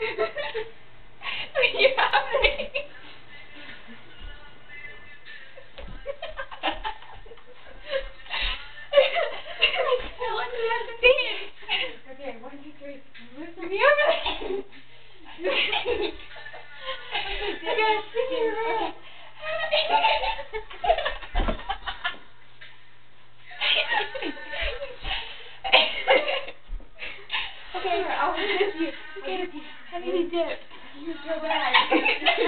Are you happy? what you have to? Okay, I gotta sit here. okay, with you. I'll with you dip? You're so bad.